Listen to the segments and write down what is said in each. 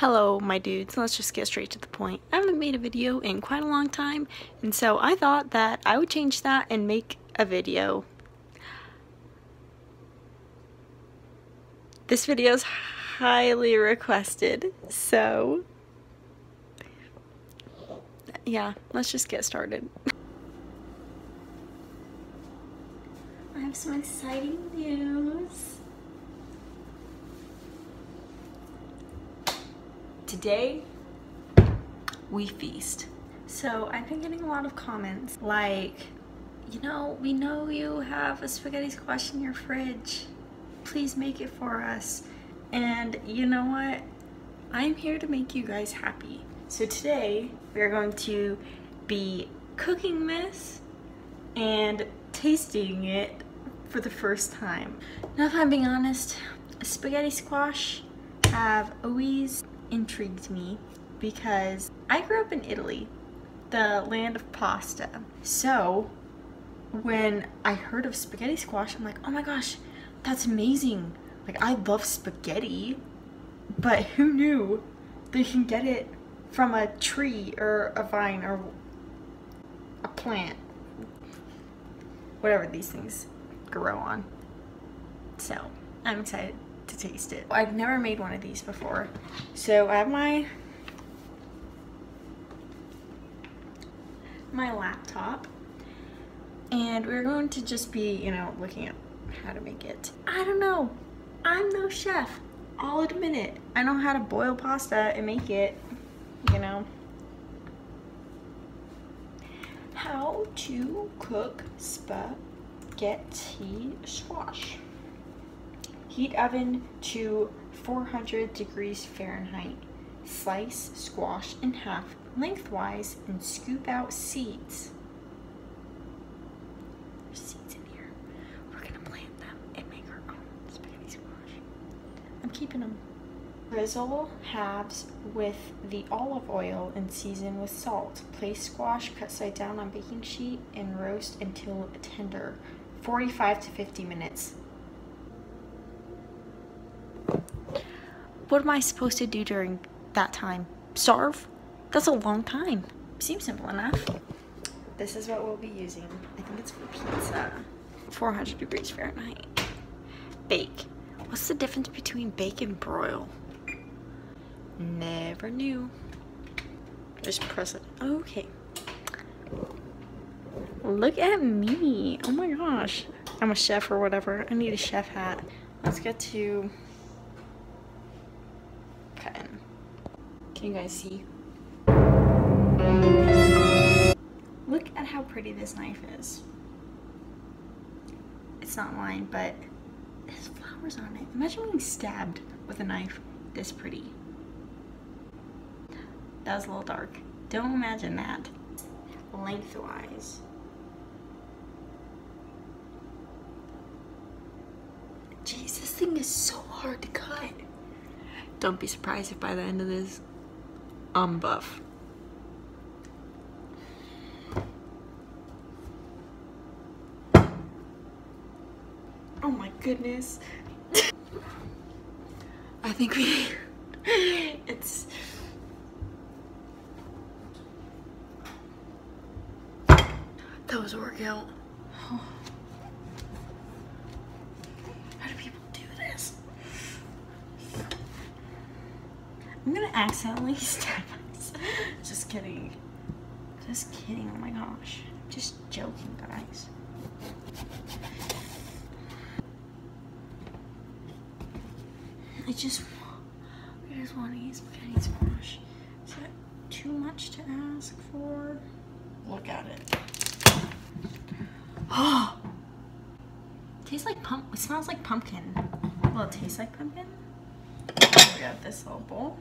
Hello my dudes, let's just get straight to the point. I haven't made a video in quite a long time and so I thought that I would change that and make a video. This video is highly requested so yeah, let's just get started. I have some exciting news. Today, we feast. So I've been getting a lot of comments like, you know, we know you have a spaghetti squash in your fridge. Please make it for us. And you know what? I'm here to make you guys happy. So today, we're going to be cooking this and tasting it for the first time. Now if I'm being honest, spaghetti squash have always intrigued me because I grew up in Italy, the land of pasta. So when I heard of spaghetti squash, I'm like, oh my gosh, that's amazing. Like I love spaghetti, but who knew they can get it from a tree or a vine or a plant, whatever these things grow on. So I'm excited to taste it. I've never made one of these before. So I have my my laptop and we're going to just be, you know, looking at how to make it. I don't know. I'm no chef. I'll admit it. I know how to boil pasta and make it, you know. How to cook spaghetti squash. Heat oven to 400 degrees Fahrenheit. Slice squash in half lengthwise and scoop out seeds. There's seeds in here. We're gonna plant them and make our own spaghetti squash. I'm keeping them. Drizzle halves with the olive oil and season with salt. Place squash cut side down on baking sheet and roast until tender. 45 to 50 minutes. What am I supposed to do during that time? Starve? That's a long time. Seems simple enough. This is what we'll be using. I think it's for pizza. 400 degrees Fahrenheit. Bake. What's the difference between bake and broil? Never knew. Just press it. Okay. Look at me. Oh my gosh. I'm a chef or whatever. I need a chef hat. Let's get to cutting. Can you guys see? Look at how pretty this knife is. It's not mine, but it has flowers on it. Imagine being stabbed with a knife this pretty. That was a little dark. Don't imagine that. Lengthwise. Jeez, this thing is so hard to cut. Don't be surprised if by the end of this, I'm buff. Oh my goodness. I think we, it's, that was a workout. How do people do this? I'm gonna accidentally stab myself. Just kidding. Just kidding, oh my gosh. Just joking, guys. I just, I just want to eat spaghetti squash. Is that too much to ask for? Look at it. Oh! Tastes like pump, it smells like pumpkin. Well, it tastes like pumpkin. We got this little bowl.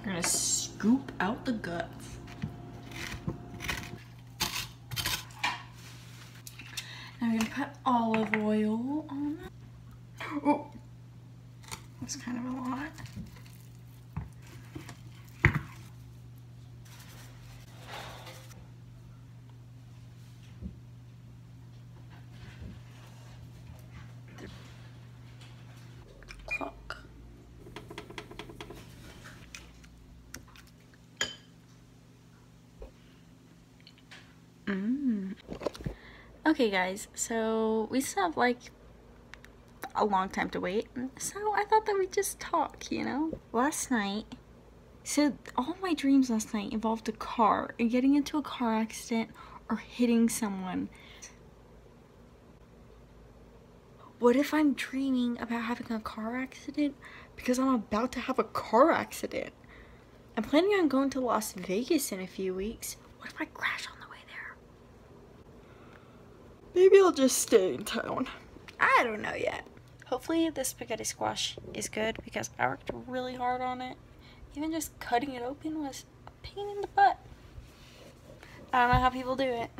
We're gonna scoop out the guts. Now we're gonna put olive oil on. Oh, that's kind of a lot. Mm. Okay guys, so we still have like a long time to wait. So I thought that we'd just talk, you know? Last night, so all my dreams last night involved a car and getting into a car accident or hitting someone. What if I'm dreaming about having a car accident because I'm about to have a car accident? I'm planning on going to Las Vegas in a few weeks. What if I crash on? Maybe I'll just stay in town. I don't know yet. Hopefully this spaghetti squash is good because I worked really hard on it. Even just cutting it open was a pain in the butt. I don't know how people do it.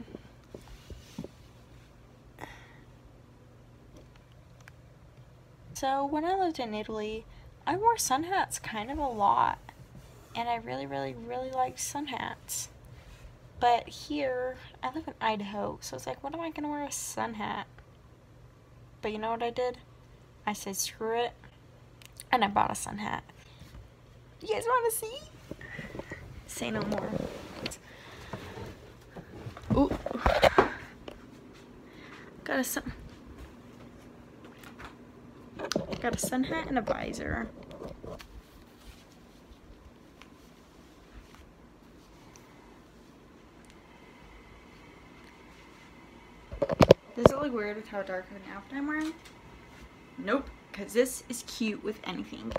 So when I lived in Italy, I wore sun hats kind of a lot. And I really, really, really liked sun hats. But here, I live in Idaho, so it's like, what am I going to wear a sun hat? But you know what I did? I said, screw it. And I bought a sun hat. You guys want to see? Say no more. Ooh. Got a sun. Got a sun hat and a visor. Weird with how dark of an outfit I'm wearing? Nope, because this is cute with anything.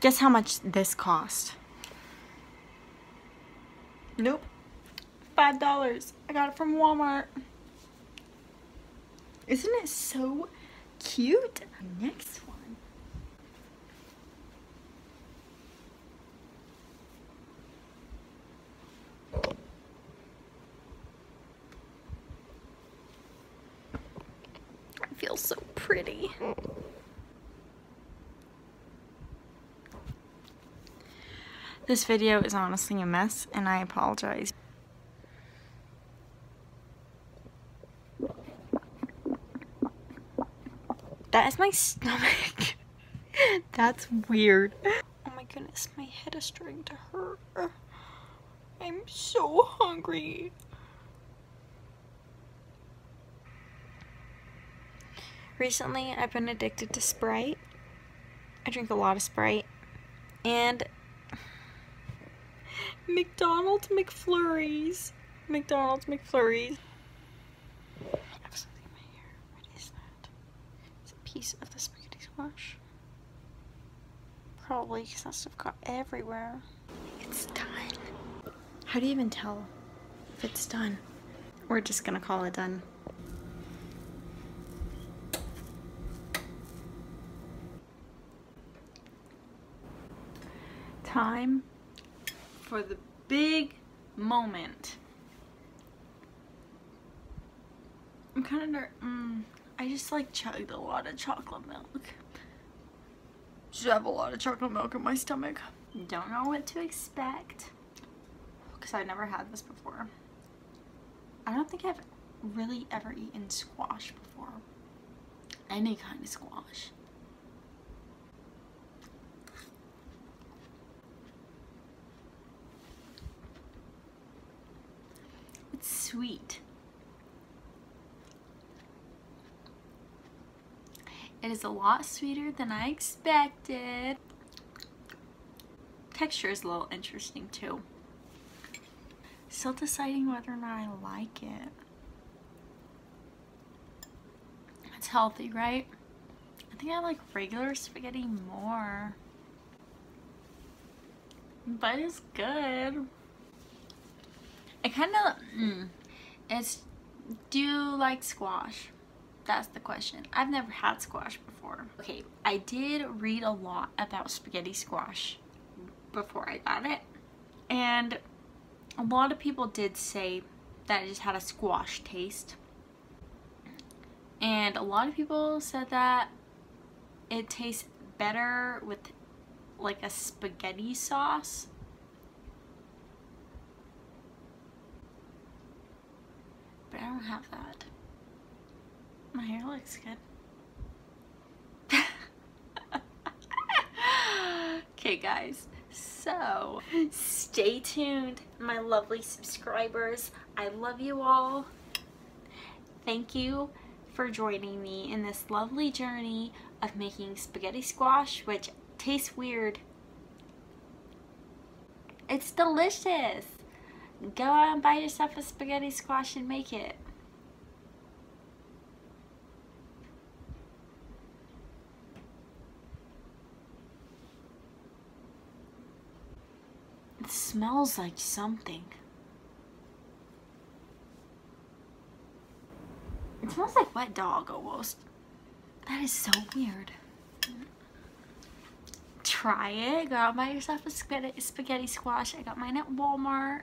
Guess how much this cost? Nope. Five dollars. I got it from Walmart. Isn't it so cute? Next one. I feel so pretty. This video is honestly a mess and I apologize. That is my stomach. That's weird. Oh my goodness, my head is starting to hurt. I'm so hungry. Recently, I've been addicted to Sprite. I drink a lot of Sprite. And McDonald's McFlurries. McDonald's McFlurries. I have something in my hair. What is that? It's a piece of the spaghetti squash. Probably because that stuff got everywhere. It's done. How do you even tell if it's done? We're just gonna call it done. Time for the big moment. I'm kind of mm, I just like chugged a lot of chocolate milk. Just have a lot of chocolate milk in my stomach. Don't know what to expect because I've never had this before. I don't think I've really ever eaten squash before. Any kind of squash. It's sweet. It is a lot sweeter than I expected. Texture is a little interesting too. Still deciding whether or not I like it. It's healthy, right? I think I like regular spaghetti more. But it's good. I kind of, mm, it's, do you like squash? That's the question. I've never had squash before. Okay, I did read a lot about spaghetti squash before I got it. And a lot of people did say that it just had a squash taste. And a lot of people said that it tastes better with like a spaghetti sauce but I don't have that. My hair looks good. okay guys, So, stay tuned, my lovely subscribers. I love you all. Thank you for joining me in this lovely journey of making spaghetti squash, which tastes weird. It's delicious. Go out and buy yourself a spaghetti squash and make it. It smells like something. It smells like wet dog almost. That is so weird. Try it. Go out and buy yourself a spaghetti, squash. I got mine at Walmart.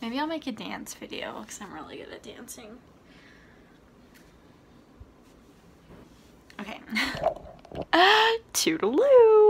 Maybe I'll make a dance video because I'm really good at dancing. Okay. Toodaloo!